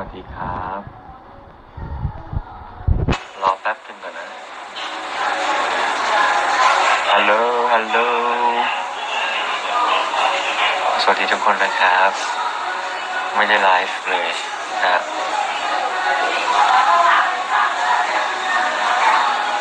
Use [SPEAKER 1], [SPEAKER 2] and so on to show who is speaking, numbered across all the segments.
[SPEAKER 1] สวัสดีครับ รอแป๊บนึงก่อนนะ ฮัลโหล ฮัลโหล สวัสดีทุกคนนะครับ ไม่ได้ไลฟ์เลยนะครับ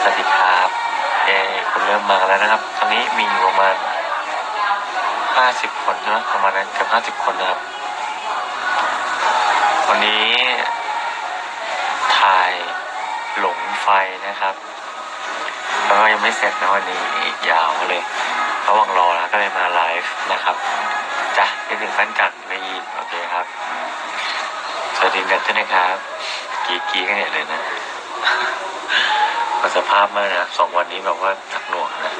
[SPEAKER 1] สวัสดีครับ เอ้คนเริ่มมาแล้วนะครับ ตอนนี้มีอยู่ประมาณห้าสิบคนใช่ไหมประมาณนั้นเกือบห้าสิบคนนะครับ นนี้ ถ่ายหลงไฟนะครับแล้วก็ยังไม่เสร็จนะวันนี้อีกยาวเลยระหว่างรอแล้วก็เลยมาไลฟ์นะครับจ้ะไปถึงขั้นจัดไม่ยินโอเคครับ สวัสดีกันด้วยนะครับ กีกีกันเนี่ยเลยนะมาสภาพมากนะสองวันนี้แบบว่าหนักหน่วงนะ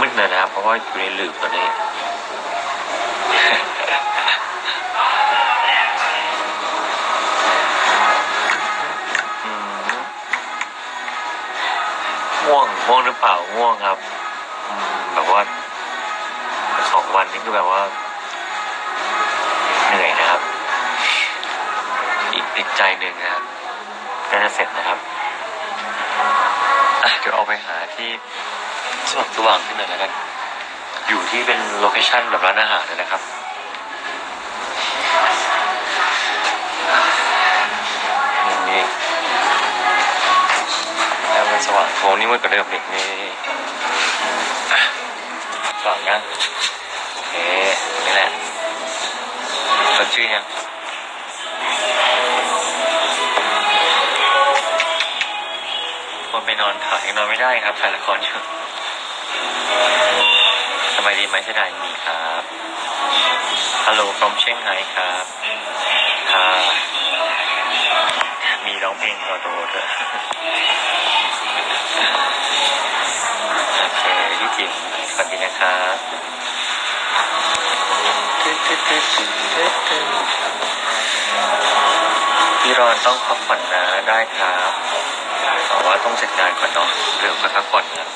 [SPEAKER 1] มืดเลยนะครับ เพราะว่าอยู่ในหลืบตอนนี้ ง่วงง่วงหรือเปล่าง่วงครับแบบว่าสองวันนี้คือแบบว่าเหนื่อยนะครับ อีกอีกใจหนึ่งนะครับก็จะเสร็จนะครับอะเดี๋ยวเอาไปหาที่สว่างสว่างขึ้นหน่อยแล้วกัน อยู่ที่เป็น location แบบร้านอาหารเลยนะครับนี่แล้วมันสว่างโอ้นี่มืดกว่าเดิมอีกนี่สว่างยังโอเคนี่แหละสดชื่นยังคนไปนอนถ่ายยังนอนไม่ได้ครับถ่ายละครอยู่ ไหมเสยดายมีครับฮัลโหล from เชียงไฮ้ครับค่ะมีร้องเพลงรอโดด้วยโอเคพี่จิ๋มสวัสดีนะครับพี่รอนต้องพักผ่อนนะได้ครับแต่ว่าต้องเสร็จงานก่อนเนาะเรื่องพักผ่อนนะ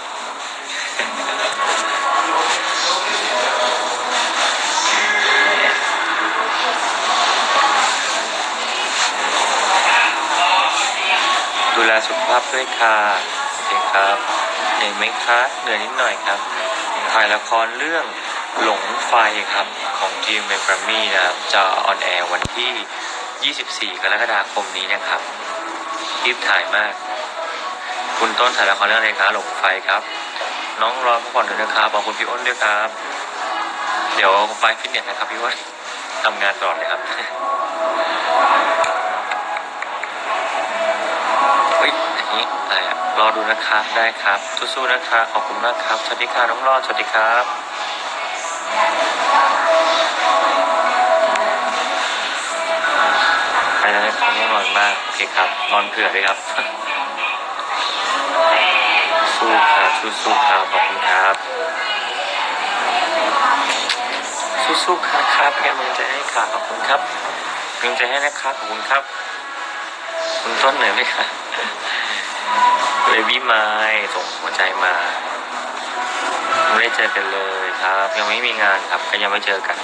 [SPEAKER 1] สุขภาพด้วยค่ะโอเคครับเหนื่อยไหมคะเหนื่อยนิดหน่อยครับถ่ายละครเรื่องหลงไฟครับของ GMM Grammy นะครับจะ on air วันที่ 24 กรกฎาคมนี้นะครับรีบถ่ายมาก คุณต้นถ่ายละครเรื่องอะไรคะหลงไฟครับ น้องรอนพักผ่อนด้วยนะครับขอบคุณพี่อ้นด้วยครับ เดี๋ยวไปฟิตเนสนะครับพี่อ้นทำงานตลอดเลยครับ เฮ้ยอันนี้อะไรอดูนะครับได้ครับสู้ๆนะครับขอบคุณมากครับสวัสดีค่ะน้องรอดสวัสดีครับไปแล้วนะครับง่นอนมากโอเคครับนอนเผื่อด้วยครับ สู้ครับสู้ๆครับขอบคุณครับ สู้ๆครับครับเป็นกำลังใจให้ค่ะขอบคุณครับเป็นกำลังใจให้นะครับขอบคุณครับ คุณต้นเหนื่อยไหมครับ เบบี้ไม้ส่งหัวใจมา ไม่ได้เจอกันเลยครับ ยังไม่มีงานครับก็ยังไม่เจอกัน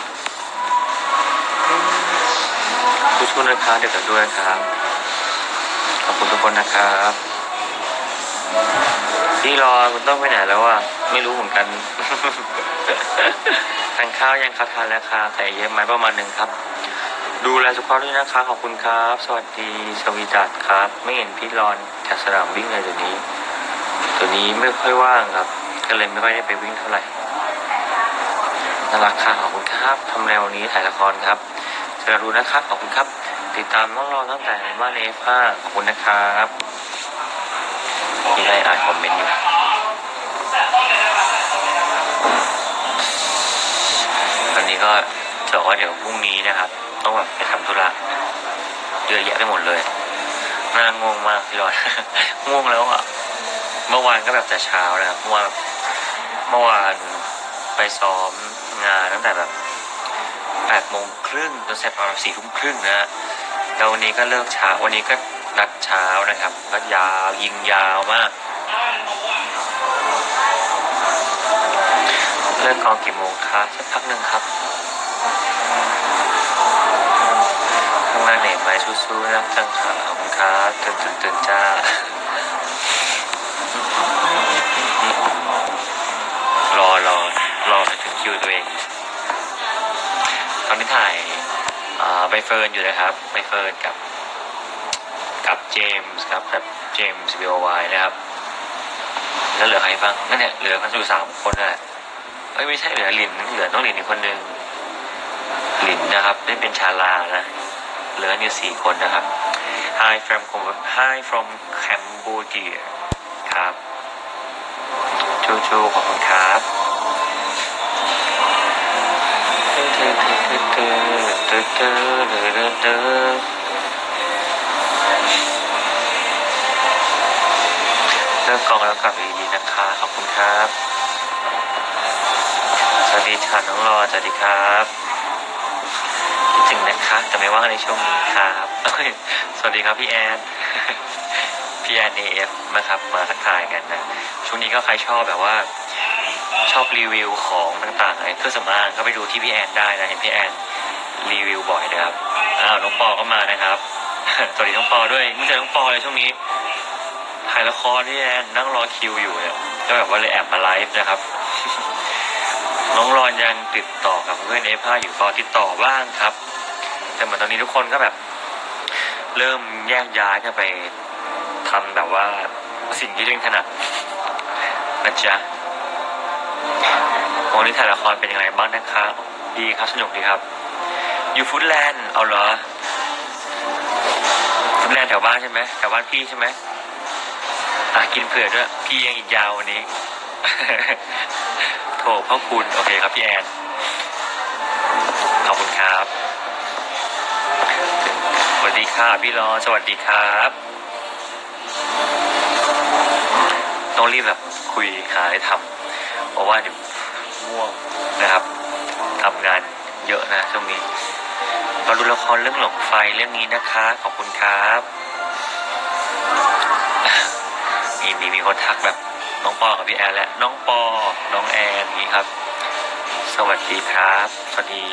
[SPEAKER 1] ผู้ช่วยนะครับเดี๋ยวกันด้วยครับ ขอบคุณทุกคนนะครับพี่รอคุณต้องไปไหนแล้วอะไม่รู้เหมือนกันทานข้าวยังครับทานแล้วครับแต่เยอะไหมประมาณหนึ่งครับ ดูแลสุขภาพด้วยนะครับขอบคุณครับ สวัสดีสวีดัตครับ ไม่เห็นพี่รอน จากสนามวิ่งเลยเดี๋ยวนี้เดี๋ยวนี้ไม่ค่อยว่างครับ ก็เลยไม่ค่อยได้ไปวิ่งเท่าไหร่น่ารักค่ะขอบคุณครับทำแนววันนี้ถ่ายละครครับเจอรู้นะครับขอบคุณครับ ติดตามน้องรอตั้งแต่บ้านเอฟ้าขอบคุณนะครับที่ให้อ่านคอมเมนต์อยู่อันนี้ก็จะบอกว่าเดี๋ยวพรุ่งนี้นะครับ ต้องแบบไปทำธุระเยอะแยะไปหมดเลย น่างงมากพี่รอย ง่วงแล้วอะ เมื่อวานก็แบบแต่เช้านะครับเมื่อวานเมื่อวานไปซ้อมงานตั้งแต่แบบแปดโมงครึ่งจนเสร็จประมาณสี่ทุ่มครึ่งนะฮะแล้ววันนี้ก็เลิกเช้า วันนี้ก็นัดเช้านะครับ ก็ยาวยิงยาวมาก เลิกกองกี่โมงคะสักพักหนึ่งครับ ทำงานเหนื่อยไหมสู้ๆนะจังค่ะขอบคุณครับตื่นตื่นตื่นจ้ารอรอรอให้ถึงคิวตัวเองตอนนี้ถ่ายใบเฟิร์นอยู่นะครับใบเฟิร์นกับ กับเจมส์ครับกับเจมส์บีโอวนะครับ แล้วเหลือใครบ้างนั่นเนี่ยเหลือกันอยู่สามคนนั่นแหละเอ้ยไม่ใช่เหลือหลินเหลือน้องหลินอีกคนนึงหลินนะครับเล่นเป็นชาลานะ เหลืออยู่สี่คนนะครับ Hi from Hi from Cambodia ครับจูจูขอบคุณครับเลิกกองแล้วกลับดีๆนะคะ ขอบคุณครับ สวัสดีค่ะน้องรอนสวัสดีครับ คิดถึงนะคะ แต่ไม่ว่างในช่วงนี้ครับสวัสดีครับพี่แอนพี่แอนเอฟนะครับมาทักทายกันนะช่วงนี้ก็ใครชอบแบบว่าชอบรีวิวของต่างๆอะไรเครื่องสำอางก็ไปดูที่พี่แอนได้นะเห็นพี่แอนรีวิวบ่อยนะครับอ้าวน้องปอก็มานะครับสวัสดีน้องปอด้วยไม่เจอน้องปอเลยช่วงนี้ถ่ายละครพี่แอนนั่งรอคิวอยู่เนี่ยก็แบบว่าเลยแอบมาไลฟ์นะครับ น้องรอนยังติดต่อกับเพื่อนเอฟ้าอยู่ก็ติดต่อบ้างครับ แต่เหมือนตอนนี้ทุกคนก็แบบ เริ่มแยกย้ายกันไปทำแบบว่าสิ่งที่ตัวเองถนัดนะจ๊ะวันนี้ถ่ายละครเป็นยังไงบ้างนะครับดีครับสนุกดีครับ อยู่ฟุตแลนด์เอาเหรอฟุตแลนด์แถวบ้านใช่ไหมแถวบ้านพี่ใช่ไหมอะกินเผื่อด้วยพี่ยังอีกยาววันนี้ โถพ่อคุณ โอเคครับพี่แอน ขอบคุณครับ สวัสดีค่ะพี่รอสวัสดีครับต้องรีบแบบคุยหาอะไรทำเพราะว่าเดี๋ยวง่วงนะครับทำงานเยอะนะช่วงนี้มาดูละครเรื่องหลงไฟเรื่องนี้นะคะ ขอบคุณครับ มีมีมีคนทักแบบ น้องปอกับพี่แอนและน้องปอ น้องแอนอย่างนี้ครับ สวัสดีครับ สวัสดี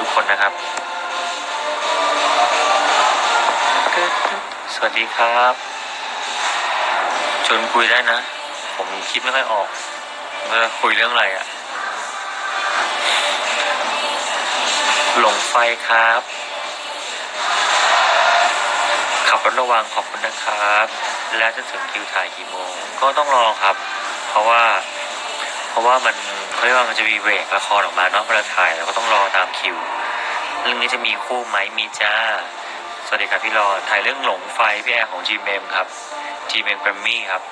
[SPEAKER 1] ทุกคนนะครับ สวัสดีครับ ชวนคุยได้นะ ผมคิดไม่ค่อยออกว่าคุยเรื่องอะไรอะหลงไฟครับ ขับรถระวังขอบคุณนะครับ แล้วจะถึงคิวถ่ายกี่โมง ก็ต้องรอครับ เพราะว่า เพราะว่ามันเขาเรียกว่ามันจะมีเบรกละครออกมาเนาะเวลาถ่ายเราก็ต้องรอตามคิว เรื่องนี้จะมีคู่ไหมมีจ้า สวัสดีครับพี่รอนถ่ายเรื่องหลงไฟพี่แอร์ของ GMM ครับ GMM g r a m m y ครับ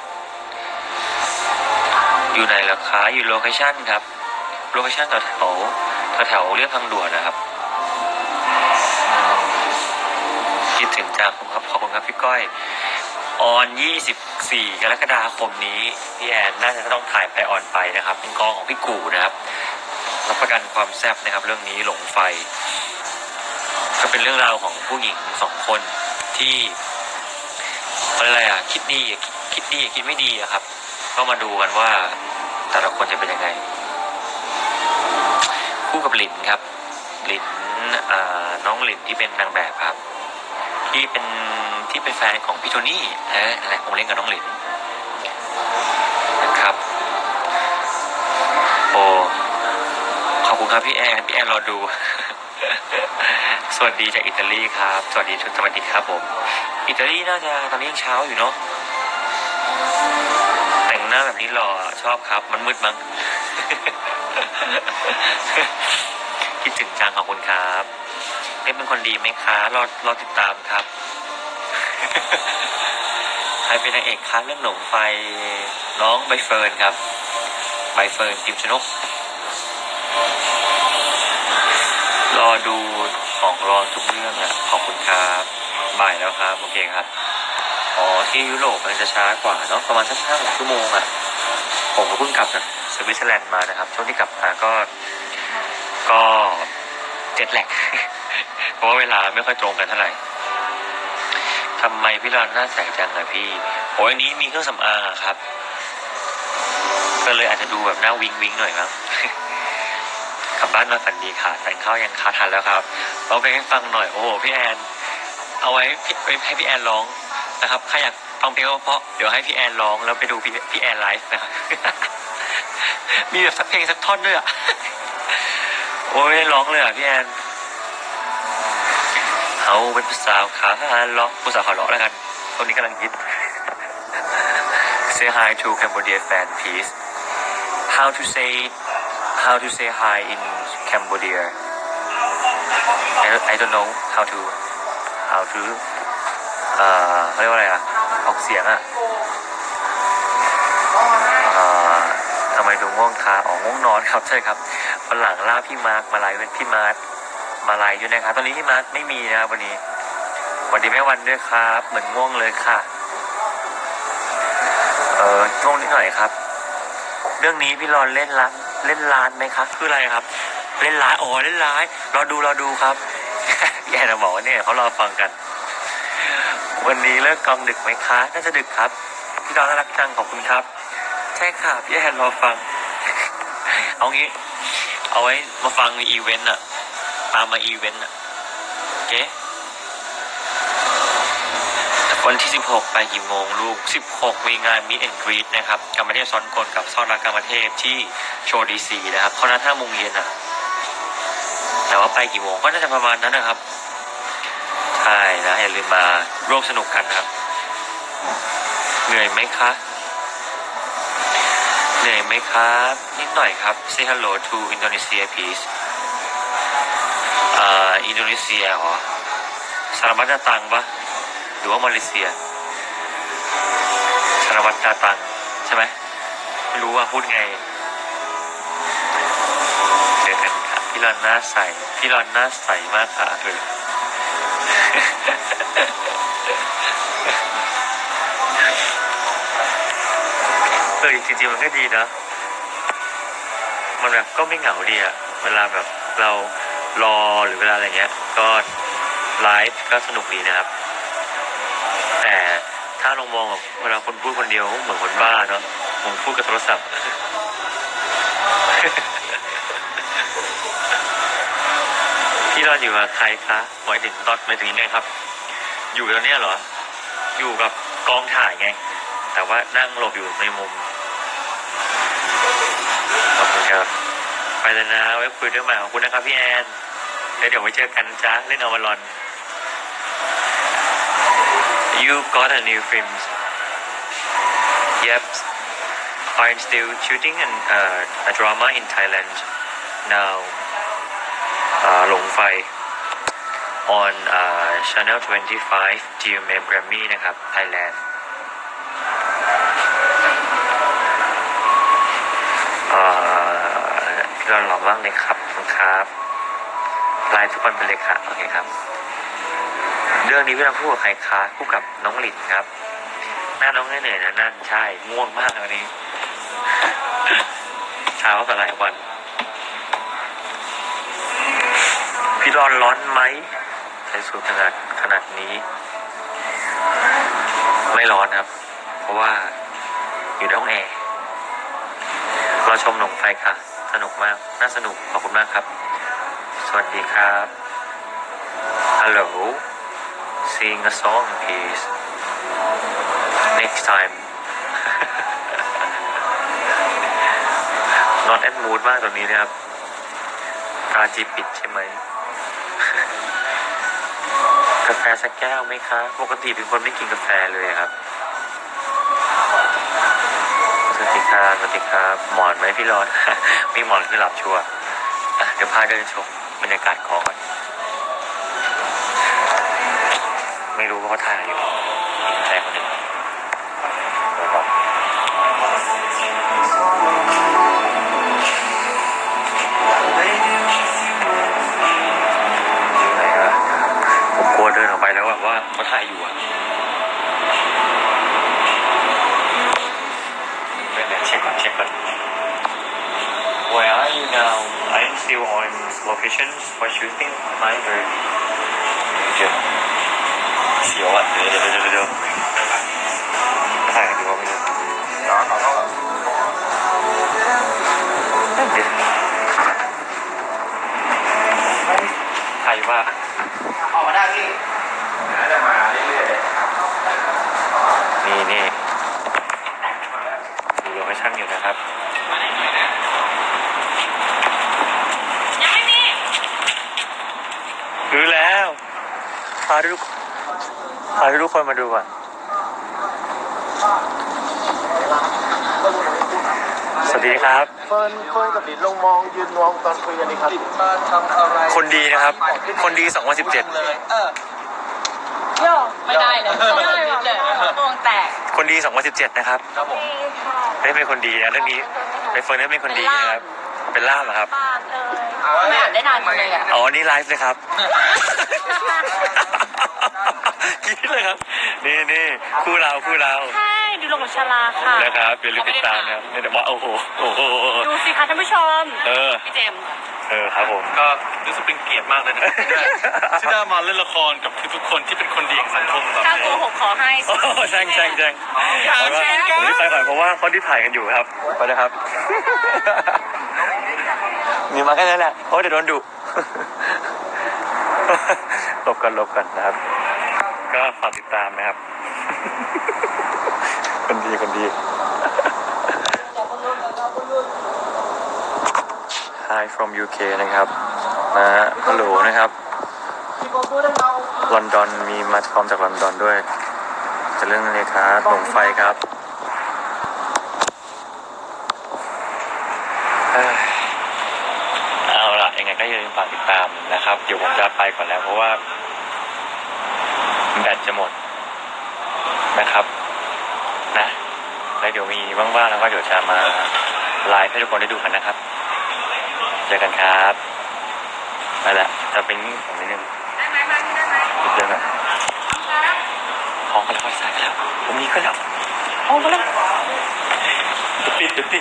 [SPEAKER 1] อยู่ในราคาอยู่ location ครับ location แถวแถวแถวเลียบทางด่วนนะครับคิดถึงจากคุณครับขอบคุณครับพี่ก้อย on 24 กรกฎาคมนี้ พี่แอนน่าจะต้องถ่ายไป on ไปนะครับ เป็นกองของพี่กูนะครับ รับประกันความแซ่บนะครับ เรื่องนี้หลงไฟ ก็เป็นเรื่องราวของผู้หญิงสองคนที่อะไรอะคิดดีอะคิดดีอะคิดไม่ดีอะครับ ก็มาดูกันว่าแต่ละคนจะเป็นยังไง คู่กับหลินครับ หลินน้องหลินที่เป็นนางแบบครับ ที่เป็นที่เป็นแฟนของพี่โทนี่นะอะไรผมเล่นกับน้องหลินนะครับโอ้ขอบคุณครับพี่แอนพี่แอนรอดู สวัสดีจากอิตาลีครับ สวัสดีทุกสวัสดีครับผม อิตาลีน่าจะตอนนี้ยังเช้าอยู่เนาะแต่งหน้าแบบนี้หล่อชอบครับ มันมืดมั้งคิดถึงจังขอบคุณครับ เอ๊ะเป็นคนดีไหมคะรอรอติดตามครับ ใครเป็นนางเอกคะเรื่องหลงไฟน้องใบเฟิร์นครับ ใบเฟิร์นพิมชนก รอดูของรอนทุกเรื่องอะขอบคุณครับบ่ายแล้วครับ โอเคครับ อ๋อ ที่ยุโรปมันจะช้ากว่าเนาะประมาณสักห้าหกชั่วโมงอะผมก็เพิ่งกลับจากสวิตเซอร์แลนด์มานะครับ ช่วงที่กลับมาก็ ก็ jet lag เพราะเวลาไม่ค่อยตรงกันเท่าไหร่ทำไมพี่รอนหน้าใสจังอะพี่โอ้ยนี้มีเครื่องสำอางอะครับ ก็เลยอาจจะดูแบบหน้าวิงวิงหน่อยมั้งกลับบ้านนอนฝันดีค่ะแต่ข้าวยังคาทันแล้วครับร้องเพลงให้ฟังหน่อย โอ้พี่แอน เอาไว้ให้พี่แอนร้องนะครับใครอยากฟังเพลงเพราะๆเดี๋ยวให้พี่แอนร้องแล้วไปดูพี่พี่แอนไลฟ์นะครับมีแบบสักเพลงสักท่อนด้วยอะโอ้ยร้องเลยอะพี่แอน เขาเป็นผู้สาวขาล็อกผู้สาวขาล็อกแล้วกันตอนนี้กำลังฮิต say hi to Cambodia fan please how to say how to say hi in Cambodia I don't, I don't know how to how to เอ่อเขาเรียกว่าอะไรอะออกเสียงอะเอ่อทำไมดูง่วงคะอ๋อง่วงนอนครับใช่ครับวันหลังลากพี่มาร์คมาไลฟ์เป็นพี่มาร์ค มาไลฟ์อยู่นะครับ ตอนนี้พี่มาร์คไม่มีนะครับวันนี้สวัสดีแม่วันด้วยครับ เหมือนง่วงเลยค่ะ เออง่วงนิดหน่อยครับ เรื่องนี้พี่รอนเล่นละเล่นร้ายไหมครับคืออะไรครับ เล่นร้ายอ๋อเล่นร้ายรอดูรอดูครับแย่นะบอกว่าเนี่ยเขารอฟังกัน วันนี้เลิกกองดึกไหมคะน่าจะดึกครับพี่รอนน่ารักจังขอบคุณครับใช่ค่ะพี่แอนรอฟัง เอางี้ เอาไว้มาฟังอีเวนต์อะ ตามมาอีเวนต์อะโอเควันที่ 16 ไปกี่โมงลูก 16 มีงานมิ t แอนกรีดนะครับกามเทพซ้อนกลกับซ่อนรักกามเทพที่ Show DC นะครับเขานัด5โมงเย็นอะแต่ว่าไปกี่โมงก็น่าจะประมาณนั้นนะครับ ใช่นะอย่าลืมมาร่วมสนุกกันครับ เหนื่อยไหมคะ เหนื่อยไหมครับ นิดหน่อยครับ say hello to Indonesia please อ่าอินโดนีเซียเหรอสารวัตรดาตังปะหรือว่ามาเลเซียสารวัตรดาตังใช่ไหมไม่รู้ว่าพูดไงเจอกันครับพี่รอนหน้าใสพี่รอนหน้าใสมากค่ะเออเออจริงๆมันก็ดีนะ มันแบบก็ไม่เหงาดีอะเวลาแบบเรา รอหรือเวลาอะไรเงี้ย ก็ไลฟ์ก็สนุกดีนะครับ แต่ถ้าลองมองแบบเวลาคนพูดคนเดียวเหมือนคนบ้าเนาะผมพูดกับโทรศัพท์ พี่รอนอยู่กับใครคะหมายถึงตอนหมายถึงยังไงครับ อยู่ตอนเนี้ยเหรอ อยู่กับกองถ่ายไง แต่ว่านั่งหลบอยู่ในมุมขอบคุณครับ ไปแล้วนะ ไว้คุยด้วยใหม่ขอบคุณนะครับพี่แอนแล้วเดี๋ยวไว้เจอกันจ้าเล่นอามาลอน You got a new film Yep I'm still shooting an, uh, a drama in Thailand now uh, หลงไฟ on uh, Channel 25 GMM Grammy นะครับ Thailand เอ่อพี่รอน หล่อมากเลยครับขอบคุณครับไลฟ์ทุกวันไปเลยค่ะโอเคครับ เรื่องนี้พี่รอนพูดกับใครคะพูดกับน้องหลินครับ หน้าน้องเหนื่อยนะนั่นใช่ง่วงมากวันนี้เช้ากับหลายวัน พี่รอนร้อนไหมใส่สูทขนาดขนาดนี้ ไม่ร้อนครับ เพราะว่าอยู่ในห้องแอร์เราชมหนงไฟค่ะ สนุกมาก น่าสนุก ขอบคุณมากครับ สวัสดีครับ Hello sing a song please next time not at mood มากตรงนี้นะครับตาจีปิดใช่ไหมกาแฟสักแก้วไหมคะ ปกติเป็นคนไม่กินกาแฟเลยครับ ดีครับสวัสดีครับ หมอนไหมพี่รอด มีหมอนคือหลับชัวร์เดี๋ยวพาเดินชมบรรยากาศก่อน ไม่รู้ว่าเขาถ่ายอยู่ กคนมา
[SPEAKER 2] ดู
[SPEAKER 1] ก่อน สวัสดีครับ
[SPEAKER 2] เฟิร์นเฟิร์นกับลินลงมองยืนมองตอนคุยกันนี่ครับลินมาทำอะไร
[SPEAKER 1] คนดีนะครับ คนดี2017
[SPEAKER 2] เลย เออ
[SPEAKER 3] โยไม่ได้เลยไม่ได้เลยวงแตก
[SPEAKER 1] คนดี 2017 นะครับ
[SPEAKER 2] ครับผม
[SPEAKER 1] ไม่เป็นคนดีนะเรื่องนี้ไปเฟิร์นไม่เป็นคนดีนะครับ เป็นล่ามเหรอครับ
[SPEAKER 3] ปากเลยไม่อ่านได้นานจังเลยอะ
[SPEAKER 1] อ๋อ นี่ไลฟ์เลยครับ คิดเลยครับ นี่นี่คู่เราคู่เรา
[SPEAKER 3] ใช่ดูลงกับชลาค่ะ
[SPEAKER 1] นะครับอย่าลืมติดตามนะครับเนี่ยว่าโอ้โหโอ้โห
[SPEAKER 3] ดูสิคะท่านผู้ชม
[SPEAKER 1] เออ
[SPEAKER 3] พี่เจมส์
[SPEAKER 1] เออครับผม
[SPEAKER 4] ก็รู้สึกเป็นเกียรติมากเลยนะครับที่ได้ที่ได้มาเล่นละครกับทุกๆคนที่เป็นคนดีของสังคมแบบ
[SPEAKER 3] ก้าว
[SPEAKER 4] นี้
[SPEAKER 3] โกหกขอให้
[SPEAKER 1] โอ้โหแซงแซงแซงแล้วก็ผมรีบไปก่อนเพราะว่าเขาที่ถ่ายกันอยู่ครับไปนะครับมีมาแค่นั้นแหละเพราะเดี๋ยวโดนดุห ลบกันหลบกันนะครับ ก็ฝากติดตามนะครับ คนดีคนดี Hi from UK นะครับ มาฮัลโหลนะครับลอนดอนมีมาพร้อมจากลอนดอนด้วยจะเรื่องอะไรครับหลงไฟครับเอาล่ะยังไงก็อย่าลืมฝากติดตามนะครับ เดี๋ยวผมจะไปก่อนแล้วเพราะว่า จะหมดนะครับนะแล้วเดี๋ยวมีว่างๆแล้วก็เดี๋ยวจะมาไลฟ์ให้ทุกคนได้ดูกันนะครับเจอกันครับไปละจะเป็นผมนิดนึง
[SPEAKER 3] ได้ไหมได้ไหม
[SPEAKER 1] เจอกันห้องกันแล้วสายกันแล้วผมมีกันแล้วห้องกันแล้วตุดติดตุดติ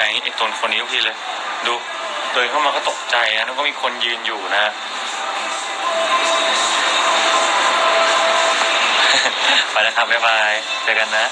[SPEAKER 1] ใจไอ้ตนคนนี้ทุกทีเลย ดูเดินเข้ามาก็ตกใจนะแล้วก็มีคนยืนอยู่นะไปแล้วครับบ๊ายบายเจอกันนะ